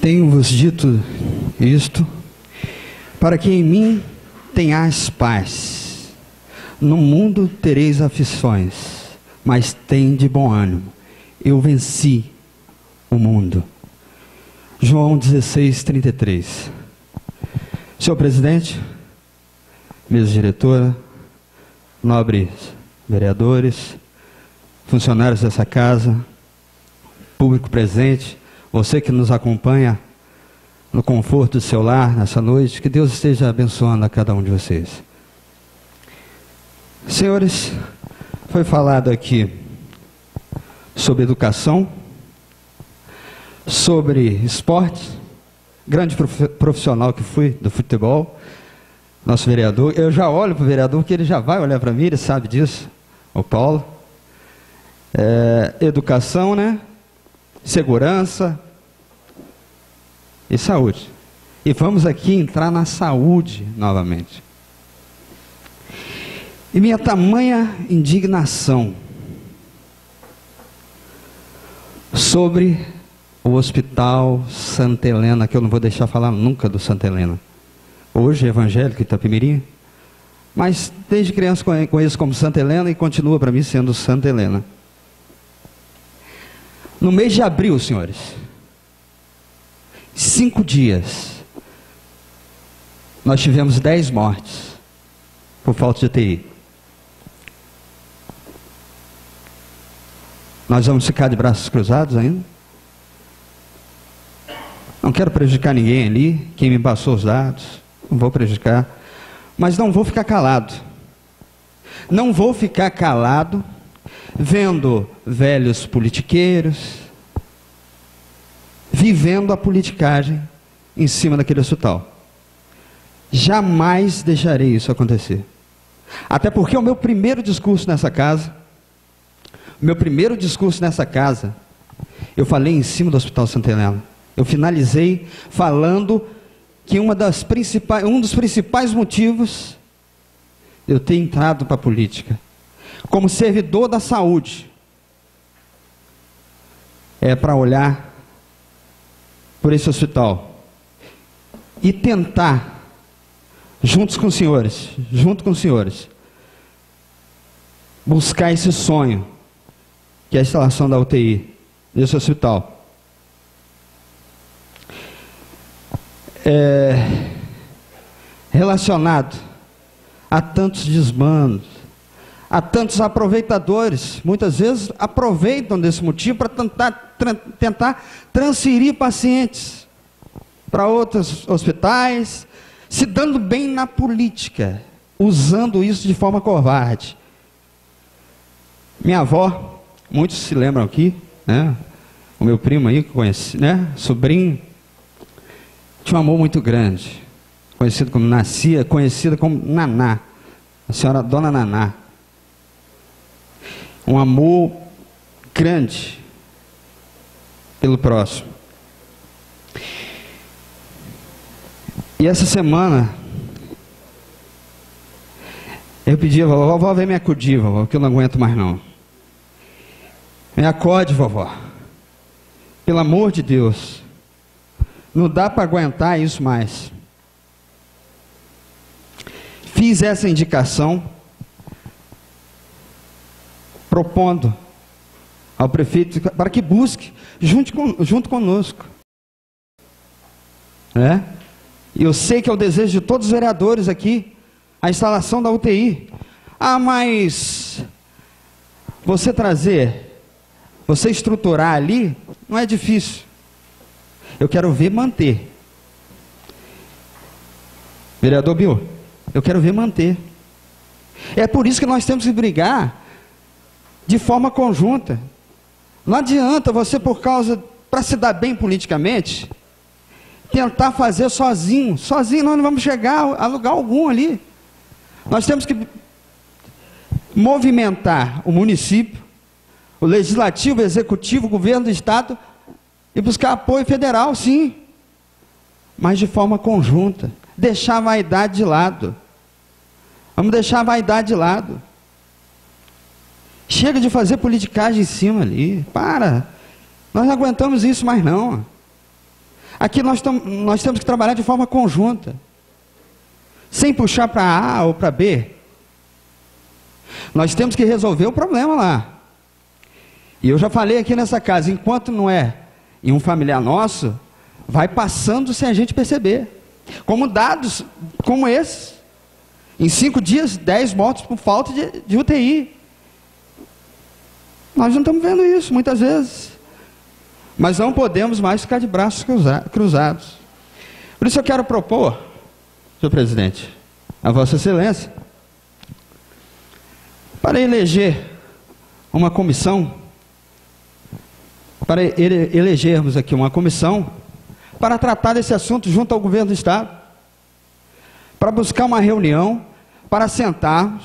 Tenho-vos dito isto, para que em mim tenhais paz. No mundo tereis aflições, mas tem de bom ânimo. Eu venci o mundo. João 16, 33. Senhor presidente, mesa diretora, nobres vereadores, funcionários dessa casa, público presente, você que nos acompanha no conforto do seu lar nessa noite, que Deus esteja abençoando a cada um de vocês. Senhores, foi falado aqui sobre educação, sobre esporte, grande profissional que fui do futebol, nosso vereador. Eu já olho para o vereador, que ele já vai olhar para mim, ele sabe disso, o Paulo. É, educação, né? Segurança e saúde. E vamos aqui entrar na saúde novamente. E minha tamanha indignação sobre o Hospital Santa Helena, que eu não vou deixar falar nunca do Santa Helena. Hoje é evangélico Itapemirim, mas desde criança conheço como Santa Helena e continua para mim sendo Santa Helena. No mês de abril, senhores, cinco dias, nós tivemos dez mortes por falta de UTI. Nós vamos ficar de braços cruzados ainda? Não quero prejudicar ninguém ali, quem me passou os dados, não vou prejudicar, mas não vou ficar calado. Não vou ficar calado vendo velhos politiqueiros vivendo a politicagem em cima daquele hospital. Jamais deixarei isso acontecer. Até porque o meu primeiro discurso nessa casa, meu primeiro discurso nessa casa, eu falei em cima do Hospital Santa Helena. Eu finalizei falando que uma das principais, um dos principais motivos eu ter entrado para a política, como servidor da saúde, é para olhar por esse hospital e tentar, juntos com os senhores, junto com os senhores, buscar esse sonho, que é a instalação da UTI desse hospital. é, relacionado a tantos desmandos, a tantos aproveitadores, muitas vezes aproveitam desse motivo para tentar, tra tentar transferir pacientes para outros hospitais, se dando bem na política, usando isso de forma covarde. Minha avó, muitos se lembram aqui, né? O meu primo aí, que conheci, né? Sobrinho, tinha um amor muito grande, conhecido como Nascia, conhecida como Naná, a senhora Dona Naná. Um amor grande pelo próximo. E essa semana, eu pedi a vovó, vovó, vem me acudir, vovó, que eu não aguento mais não. Me acode, vovó. Pelo amor de Deus. Não dá para aguentar isso mais. Fiz essa indicação propondo ao prefeito para que busque junto, com, junto conosco. Né? E eu sei que é o desejo de todos os vereadores aqui a instalação da UTI. Ah, mas você trazer, você estruturar ali, não é difícil. Eu quero ver manter. Vereador Bill, eu quero ver manter. É por isso que nós temos que brigar de forma conjunta. Não adianta você, por causa, para se dar bem politicamente, tentar fazer sozinho. Sozinho nós não vamos chegar a lugar algum ali. Nós temos que movimentar o município, o legislativo, o executivo, o governo do estado e buscar apoio federal, sim, mas de forma conjunta. Deixar a vaidade de lado. Vamos deixar a vaidade de lado. Chega de fazer politicagem em cima ali. Para. Nós não aguentamos isso mais não. Aqui nós, nós temos que trabalhar de forma conjunta, sem puxar para A ou para B. Nós temos que resolver o problema lá. E eu já falei aqui nessa casa, enquanto não é em um familiar nosso, vai passando sem a gente perceber. Como dados como esses. Em cinco dias, dez mortos por falta de, de UTI. Nós não estamos vendo isso muitas vezes. Mas não podemos mais ficar de braços cruzados. Por isso eu quero propor, senhor presidente, a Vossa Excelência, para eleger uma comissão, para ele, elegermos aqui uma comissão para tratar desse assunto junto ao governo do Estado, para buscar uma reunião, para sentarmos,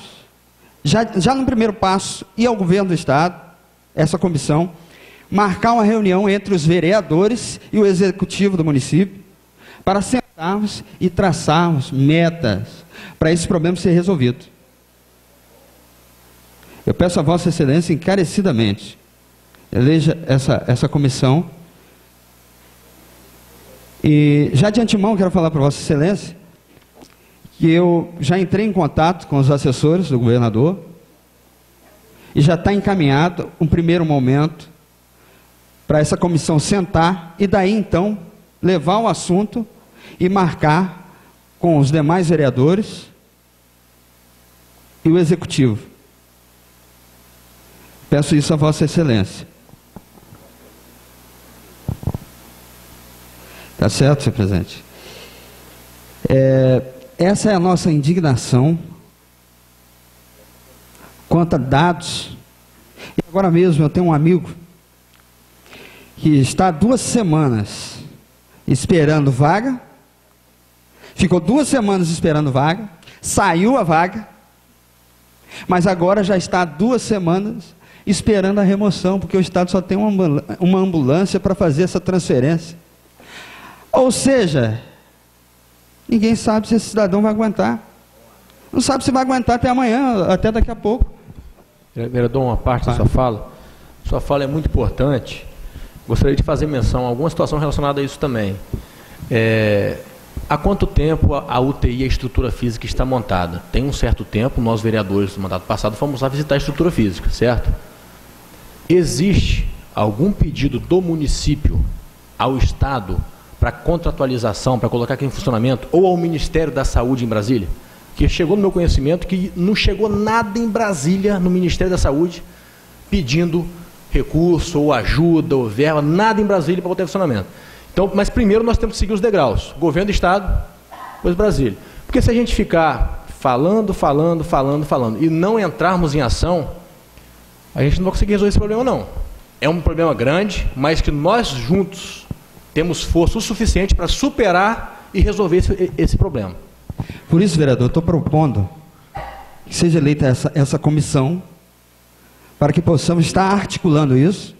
já, já no primeiro passo, ir ao governo do Estado, essa comissão, marcar uma reunião entre os vereadores e o executivo do município, para sentarmos e traçarmos metas para esse problema ser resolvido. Eu peço a Vossa Excelência encarecidamente, eleja essa, essa comissão. E já de antemão quero falar para Vossa Excelência que eu já entrei em contato com os assessores do governador e já está encaminhado um primeiro momento para essa comissão sentar e daí então levar o assunto e marcar com os demais vereadores e o executivo. Peço isso a Vossa Excelência. Tá certo, senhor presidente? É, essa é a nossa indignação quanto a dados. E agora mesmo eu tenho um amigo que está duas semanas esperando vaga, ficou duas semanas esperando vaga, saiu a vaga, mas agora já está duas semanas esperando a remoção, porque o Estado só tem uma ambulância para fazer essa transferência. Ou seja, ninguém sabe se esse cidadão vai aguentar. Não sabe se vai aguentar até amanhã, até daqui a pouco. Vereador, uma parte da sua fala. Sua fala é muito importante Gostaria de fazer menção a alguma situação relacionada a isso também. É, há quanto tempo a, a UTI, a estrutura física, está montada? Tem um certo tempo, nós vereadores do mandato passado fomos lá visitar a estrutura física, certo? Existe algum pedido do município ao Estado para contratualização, para colocar aqui em funcionamento, ou ao Ministério da Saúde em Brasília? Que chegou no meu conhecimento que não chegou nada em Brasília, no Ministério da Saúde, pedindo recurso, ou ajuda, ou verba, nada em Brasília para botar funcionamento. Então, mas primeiro nós temos que seguir os degraus. Governo do Estado, depois Brasília. Porque se a gente ficar falando, falando, falando, falando, e não entrarmos em ação, a gente não vai conseguir resolver esse problema, não. É um problema grande, mas que nós juntos temos força o suficiente para superar e resolver esse, esse problema. Por isso, vereador, estou propondo que seja eleita essa, essa comissão para que possamos estar articulando isso.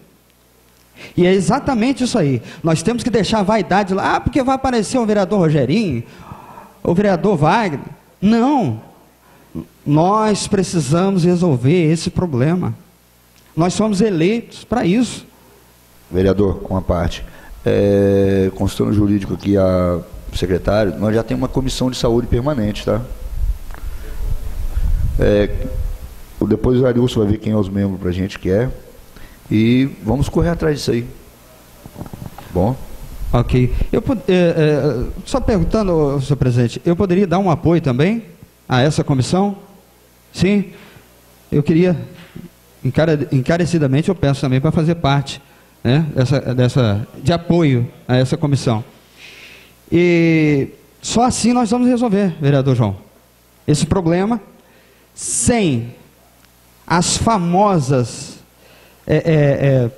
E é exatamente isso aí. Nós temos que deixar a vaidade lá, ah, porque vai aparecer o vereador Rogerinho, o vereador Wagner. Não. Nós precisamos resolver esse problema. Nós somos eleitos para isso. Vereador, com a parte. É, consultando jurídico aqui a secretário, nós já temos uma comissão de saúde permanente, tá? É, depois o Arilson vai ver quem é os membros para a gente que é. E vamos correr atrás disso aí. Bom. Ok. Eu, é, é, só perguntando, senhor presidente, eu poderia dar um apoio também a essa comissão? Sim. Eu queria, encarecidamente, eu peço também para fazer parte né, dessa, dessa, de apoio a essa comissão. E só assim nós vamos resolver, vereador João, esse problema sem as famosas é, é, é,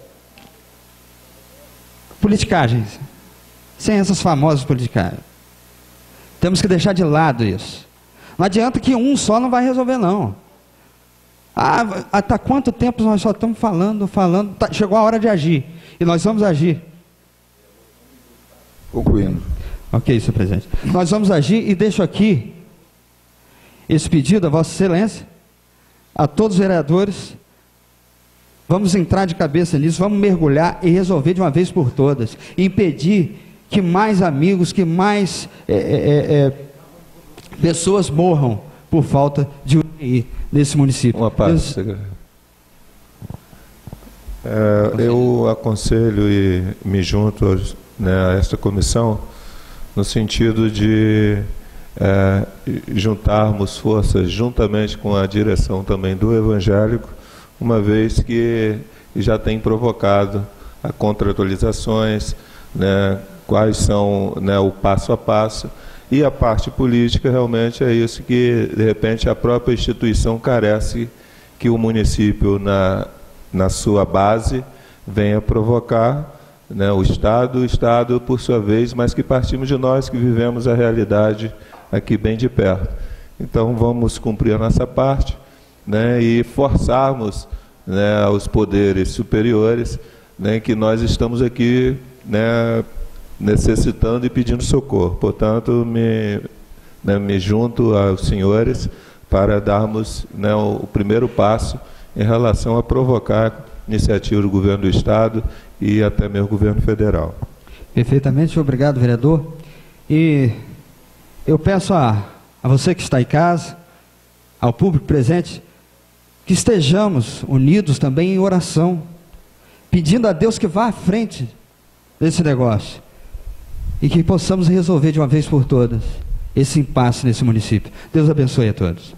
politicagens. Sem essas famosas politicagens. Temos que deixar de lado isso. Não adianta que um só não vai resolver, não. Ah, até quanto tempo nós só estamos falando, falando, tá, chegou a hora de agir. E nós vamos agir. Concluindo. Ok, senhor presidente. Nós vamos agir e deixo aqui esse pedido a Vossa Excelência a todos os vereadores, vamos entrar de cabeça nisso, vamos mergulhar e resolver de uma vez por todas, impedir que mais amigos, que mais é, é, é, é pessoas morram por falta de UTI nesse município. Uma parte, Deus... é, eu aconselho e me junto né, a esta comissão no sentido de é, juntarmos forças juntamente com a direção também do evangélico, uma vez que já tem provocado a contratualizações, né, quais são né, o passo a passo, e a parte política realmente é isso que, de repente, a própria instituição carece que o município, na, na sua base, venha provocar né, o Estado, o Estado, por sua vez, mas que partimos de nós que vivemos a realidade aqui bem de perto. Então, vamos cumprir a nossa parte né, e forçarmos né, os poderes superiores né, que nós estamos aqui né, necessitando e pedindo socorro. Portanto, me, né, me junto aos senhores para darmos né, o primeiro passo em relação a provocar iniciativa do governo do Estado e até mesmo governo federal. Perfeitamente, obrigado, vereador. E eu peço a, a você que está em casa, ao público presente, que estejamos unidos também em oração, pedindo a Deus que vá à frente desse negócio e que possamos resolver de uma vez por todas esse impasse nesse município. Deus abençoe a todos.